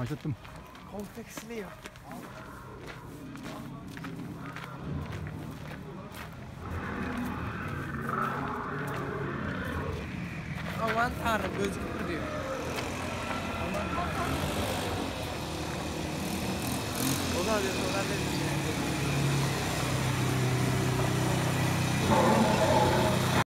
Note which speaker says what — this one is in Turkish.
Speaker 1: Başlattım.
Speaker 2: Kompleksliyor. Aman tanrım gözükmüyor diyor. Aman tanrım. O da diyor, o da diyor.